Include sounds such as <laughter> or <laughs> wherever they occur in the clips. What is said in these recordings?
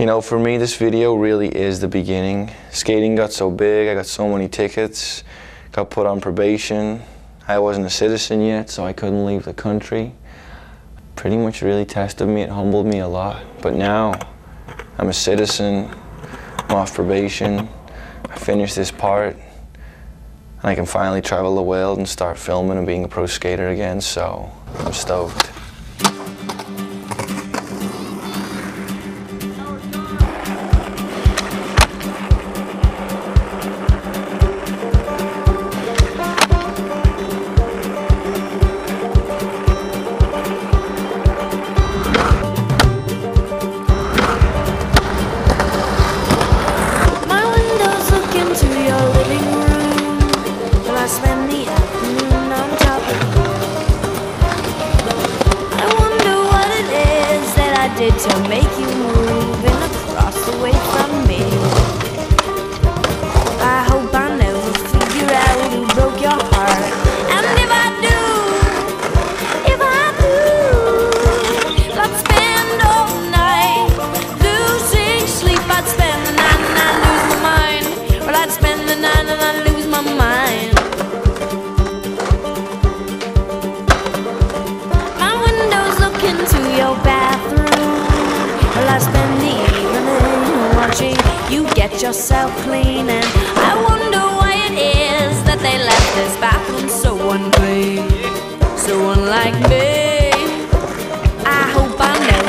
you know, for me, this video really is the beginning. Skating got so big, I got so many tickets, got put on probation. I wasn't a citizen yet, so I couldn't leave the country. Pretty much really tested me, it humbled me a lot. But now, I'm a citizen, I'm off probation, I finished this part, and I can finally travel the world and start filming and being a pro skater again, so I'm stoked.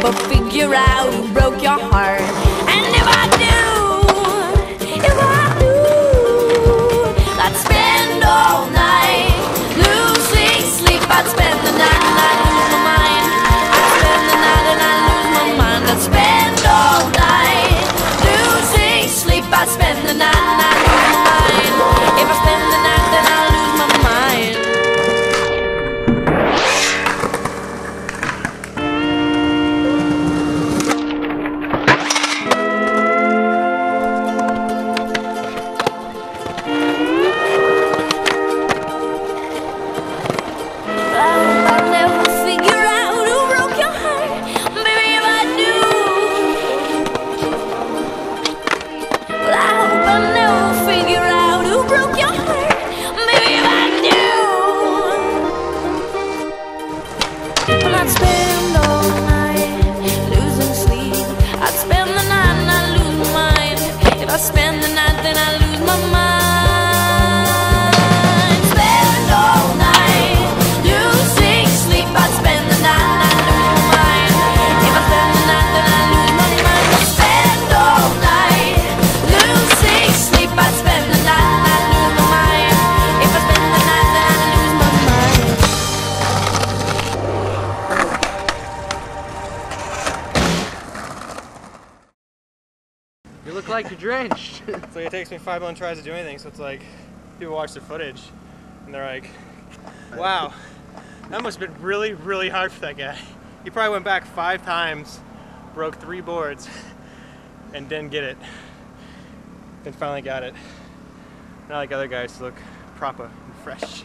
but figure out who broke your heart. takes me five million tries to do anything, so it's like people watch the footage and they're like, wow, that must have been really, really hard for that guy. He probably went back five times, broke three boards, and didn't get it. Then finally got it. Not like other guys look proper and fresh.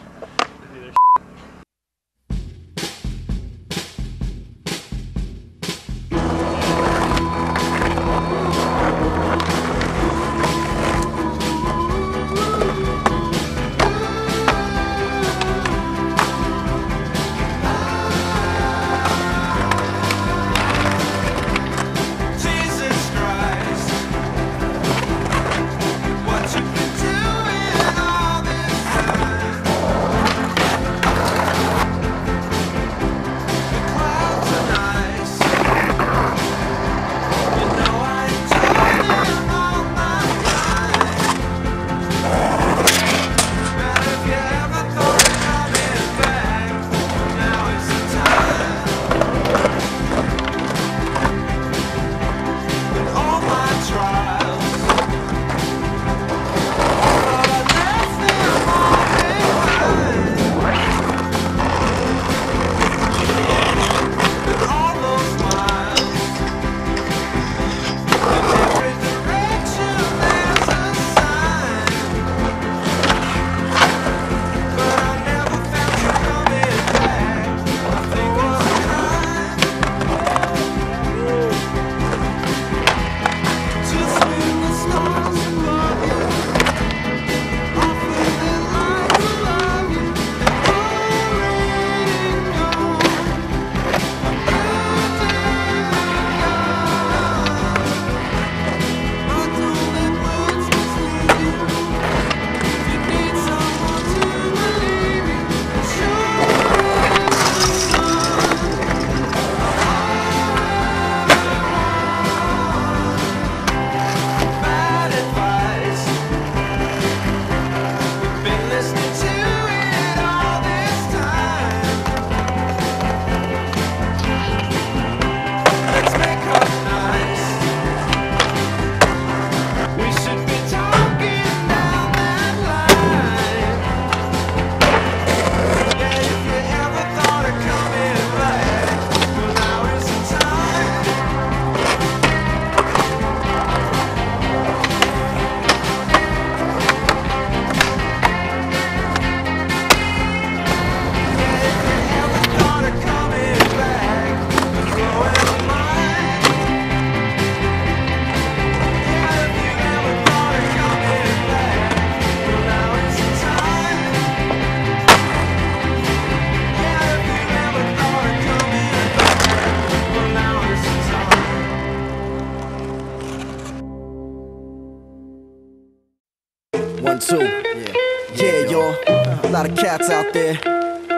cats out there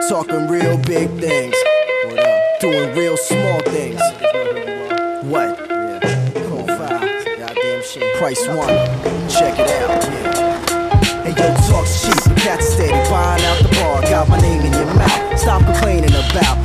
talking real big things, doing real small things. What? Price one, check it out. Yeah. Hey yo, talk cheap, but cats steady buying out the bar. Got my name in your mouth. Stop complaining about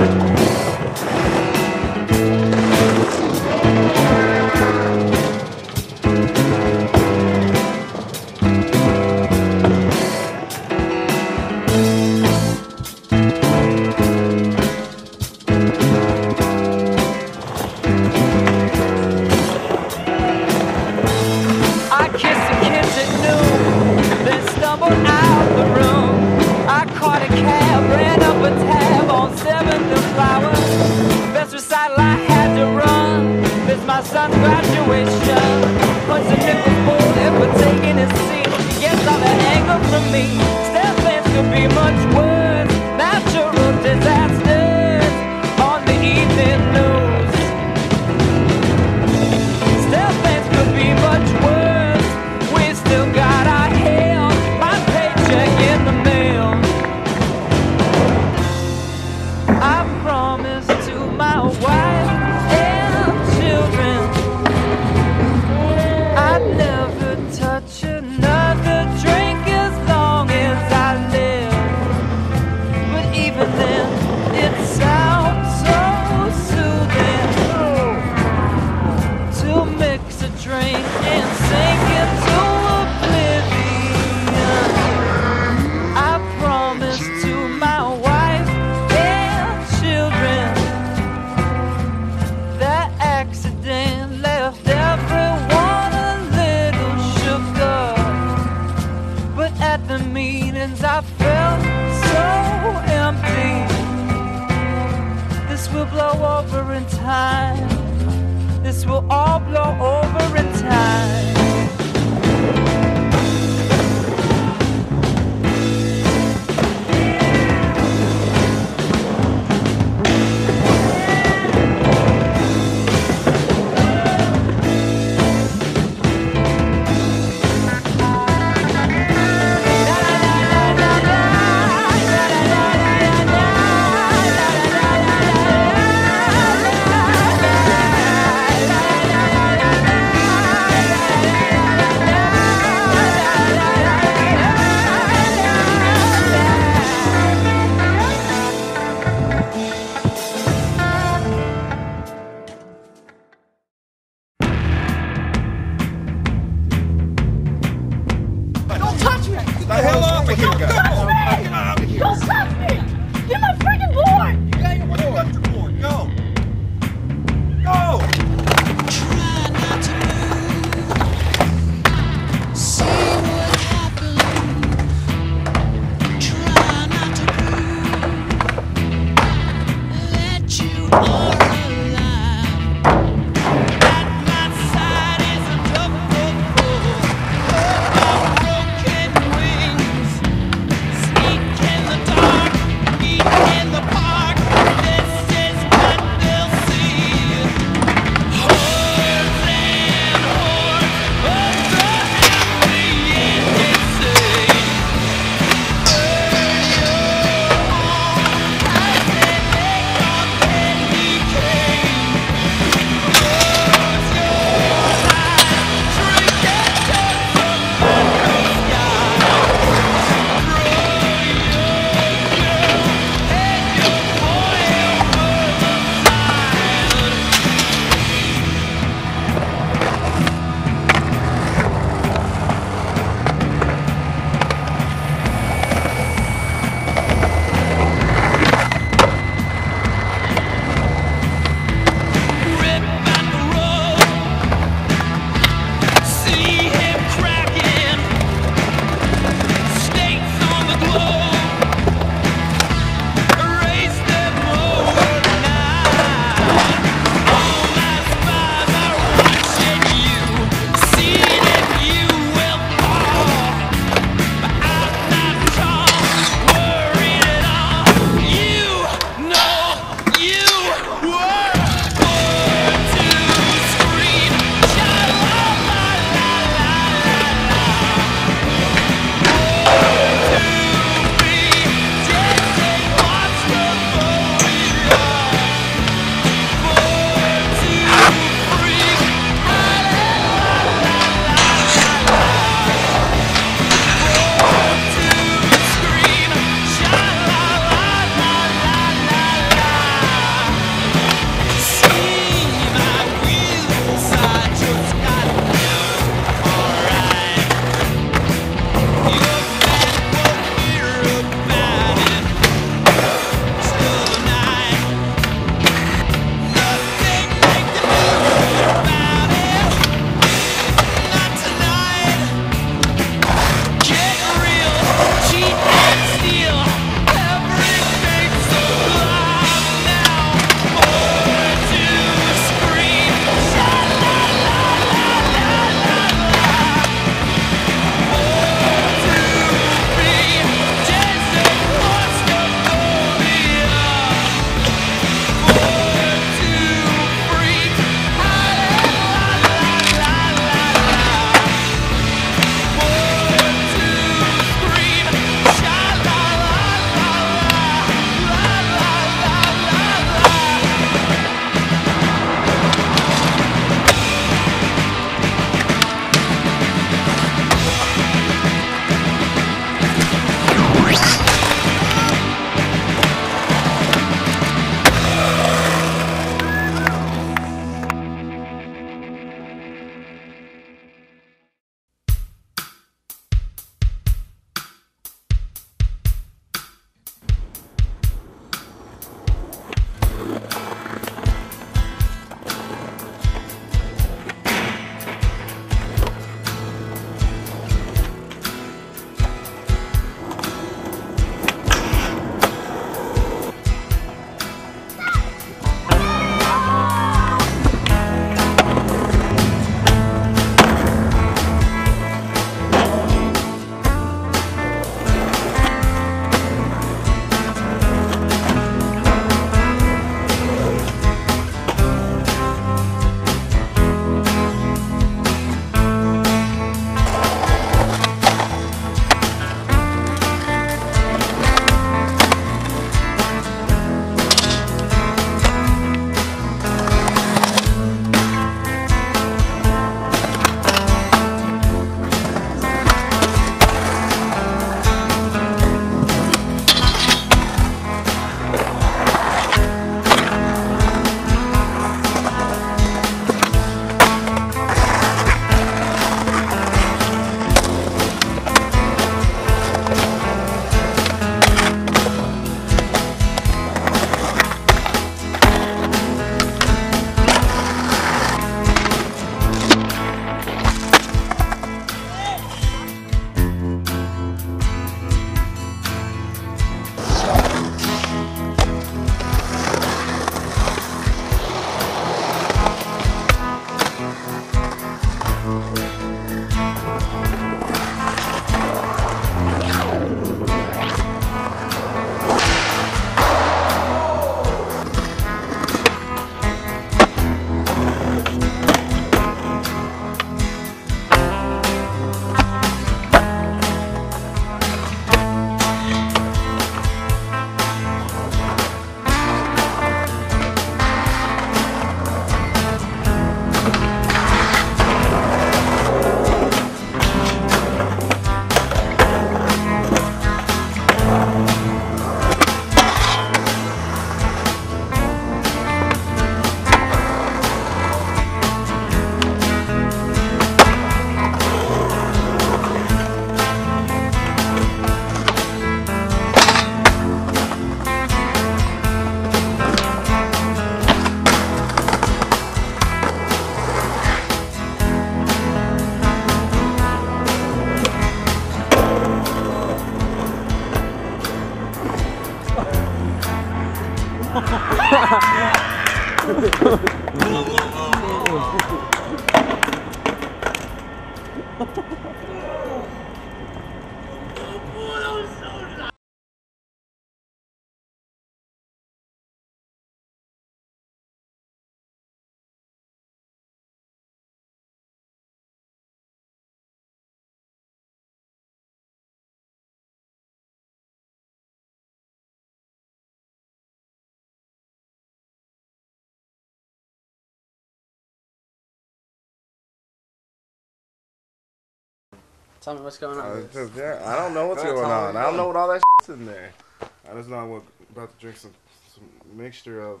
Tell me what's going Uh, on. it's just there. I don't know what's Go going on. I don't going know what all that shit's in there. I just know I'm about to drink some, some mixture of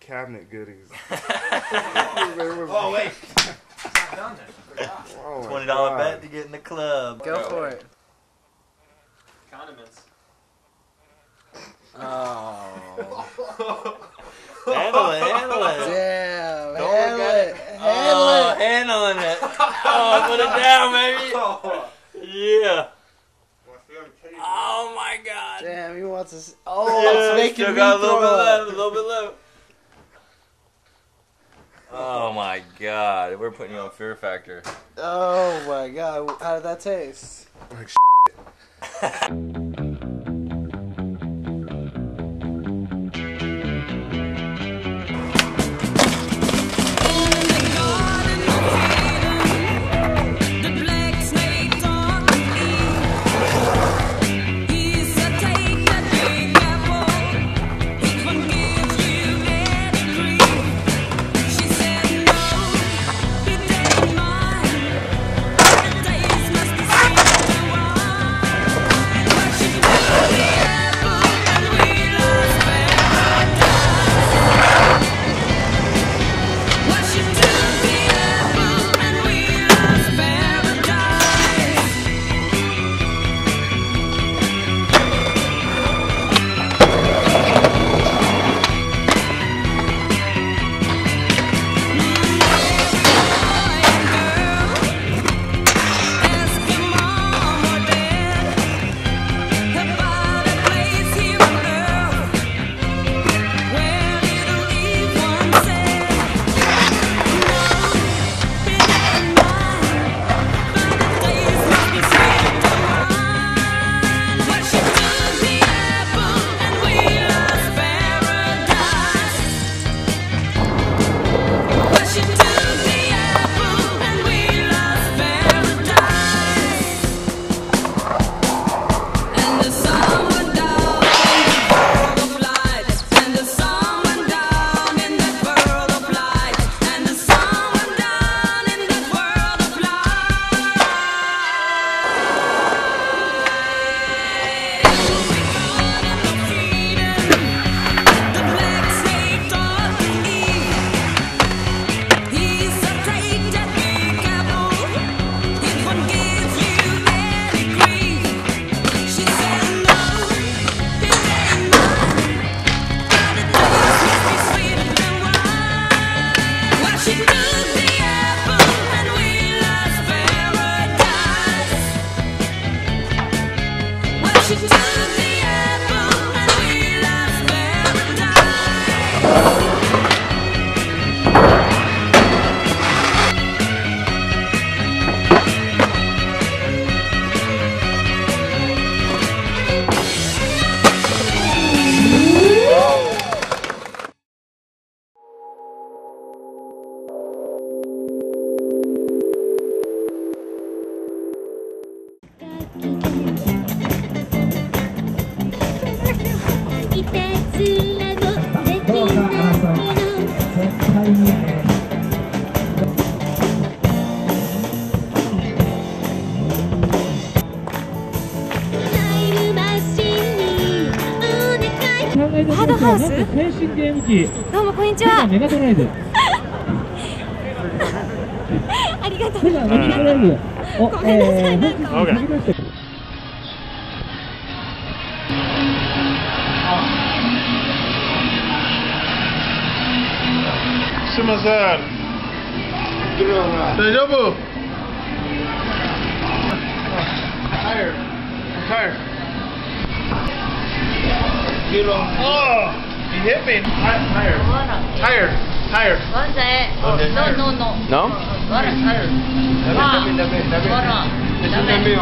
cabinet goodies. <laughs> Oh, wait. Oh, my Twenty dollar bet to get in the club. Go for it. Condiments. Oh. Handle it, handle it. Damn, Don't handle it, it. handle Oh, it. handling it. <laughs> Oh, put it down, baby. Yeah. Oh my god. Damn, he wants us. Oh, Yeah, it's making still me got a little bit up. left, a little bit left. Oh my god, we're putting you on Fear Factor. Oh my god, how did that taste? Like <laughs> <laughs> ハードハウス？どうもこんにちは。<laughs> ありがとう。<laughs> ごめんなさいなんか、OK すみません。大丈夫？Tired. I'm tired. Get on. Oh! You hit me. I'm Tired. Tired. Tired. Once. No, no, no. No? Ora. Tired. Ah. Dame,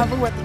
Trying,